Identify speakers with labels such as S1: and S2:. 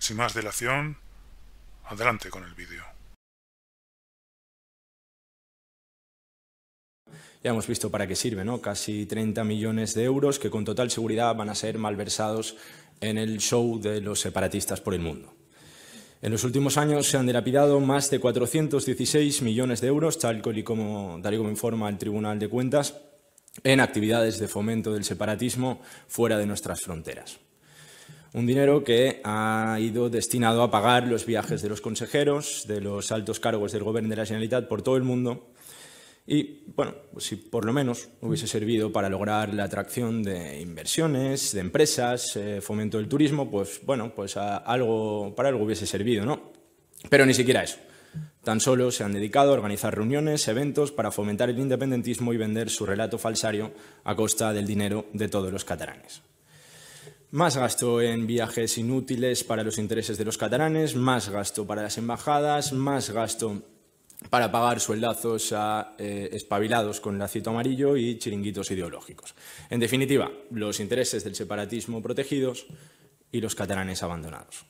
S1: Sin más dilación, adelante con el vídeo.
S2: Ya hemos visto para qué sirve, ¿no? Casi 30 millones de euros que con total seguridad van a ser malversados en el show de los separatistas por el mundo. En los últimos años se han dilapidado más de 416 millones de euros, tal y como, tal y como informa el Tribunal de Cuentas, en actividades de fomento del separatismo fuera de nuestras fronteras. Un dinero que ha ido destinado a pagar los viajes de los consejeros, de los altos cargos del Gobierno de la Generalitat por todo el mundo y, bueno, pues si por lo menos hubiese servido para lograr la atracción de inversiones, de empresas, eh, fomento del turismo, pues, bueno, pues algo, para algo hubiese servido, ¿no? Pero ni siquiera eso. Tan solo se han dedicado a organizar reuniones, eventos para fomentar el independentismo y vender su relato falsario a costa del dinero de todos los catalanes. Más gasto en viajes inútiles para los intereses de los catalanes, más gasto para las embajadas, más gasto para pagar sueldazos a eh, espabilados con lacito amarillo y chiringuitos ideológicos. En definitiva, los intereses del separatismo protegidos y los catalanes abandonados.